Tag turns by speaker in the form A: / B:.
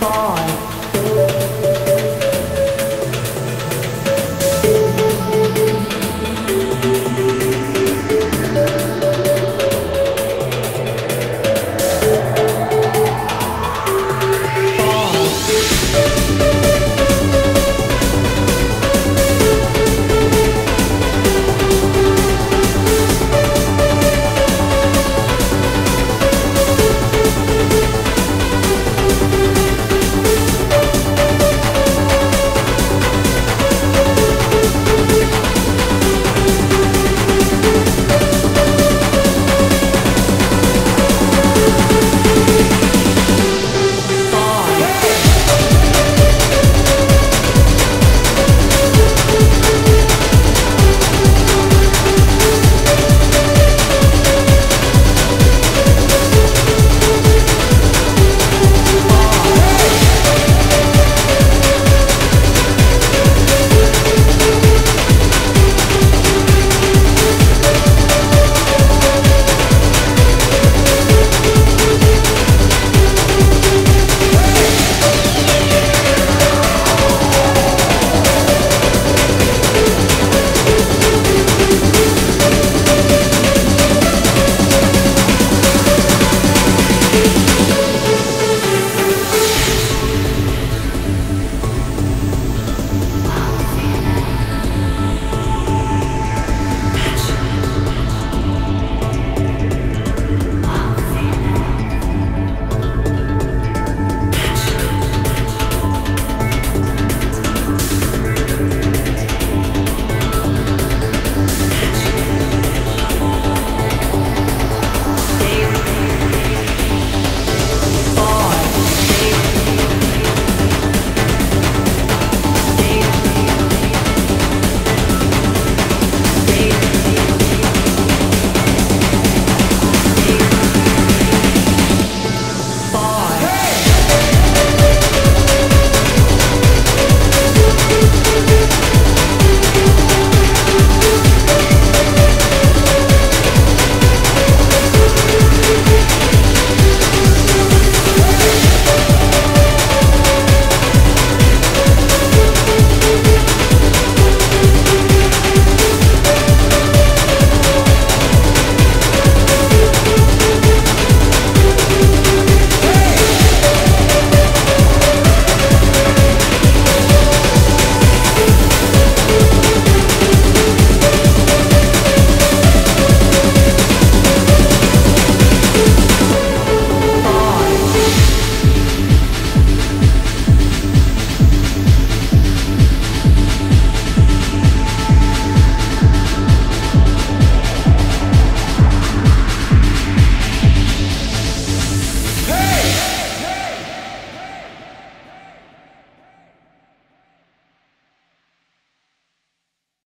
A: boy.